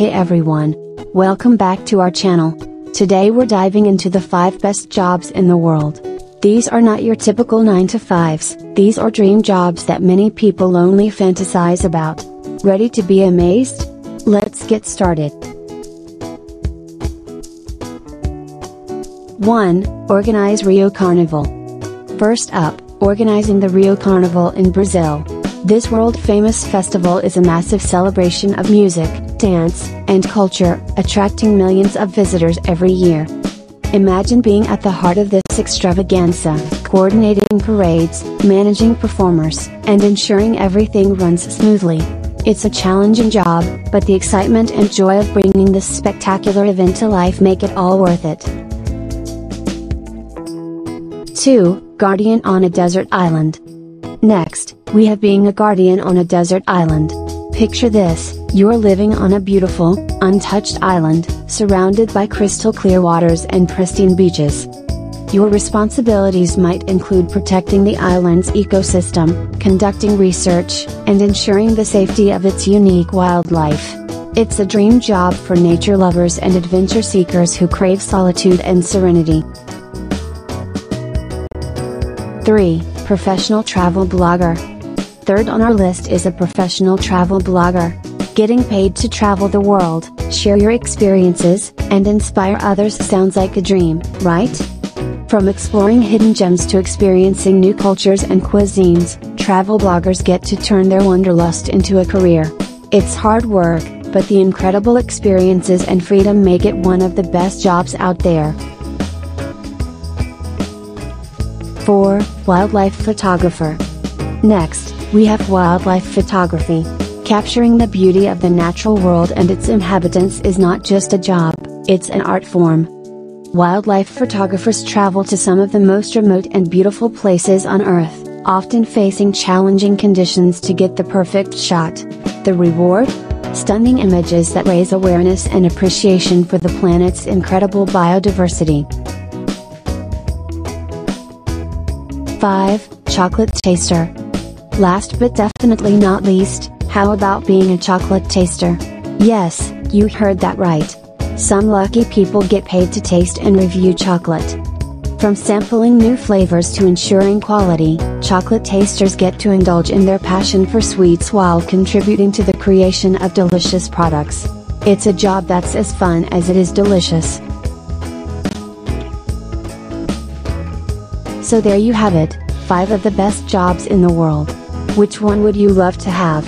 Hey everyone! Welcome back to our channel. Today we're diving into the 5 best jobs in the world. These are not your typical 9 to 5s, these are dream jobs that many people only fantasize about. Ready to be amazed? Let's get started. 1. Organize Rio Carnival. First up, organizing the Rio Carnival in Brazil. This world famous festival is a massive celebration of music, dance, and culture, attracting millions of visitors every year. Imagine being at the heart of this extravaganza, coordinating parades, managing performers, and ensuring everything runs smoothly. It's a challenging job, but the excitement and joy of bringing this spectacular event to life make it all worth it. 2. Guardian on a desert island. Next, we have being a guardian on a desert island. Picture this, you're living on a beautiful, untouched island, surrounded by crystal clear waters and pristine beaches. Your responsibilities might include protecting the island's ecosystem, conducting research, and ensuring the safety of its unique wildlife. It's a dream job for nature lovers and adventure seekers who crave solitude and serenity. 3. Professional Travel Blogger. Third on our list is a professional travel blogger. Getting paid to travel the world, share your experiences, and inspire others sounds like a dream, right? From exploring hidden gems to experiencing new cultures and cuisines, travel bloggers get to turn their wanderlust into a career. It's hard work, but the incredible experiences and freedom make it one of the best jobs out there. 4. Wildlife Photographer. Next, we have wildlife photography. Capturing the beauty of the natural world and its inhabitants is not just a job, it's an art form. Wildlife photographers travel to some of the most remote and beautiful places on Earth, often facing challenging conditions to get the perfect shot. The reward? Stunning images that raise awareness and appreciation for the planet's incredible biodiversity. 5. Chocolate Taster. Last but definitely not least, how about being a chocolate taster? Yes, you heard that right. Some lucky people get paid to taste and review chocolate. From sampling new flavors to ensuring quality, chocolate tasters get to indulge in their passion for sweets while contributing to the creation of delicious products. It's a job that's as fun as it is delicious. So there you have it, 5 of the best jobs in the world. Which one would you love to have?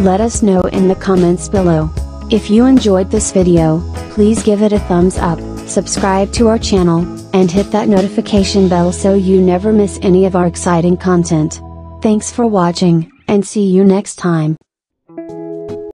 Let us know in the comments below. If you enjoyed this video, please give it a thumbs up, subscribe to our channel, and hit that notification bell so you never miss any of our exciting content. Thanks for watching, and see you next time.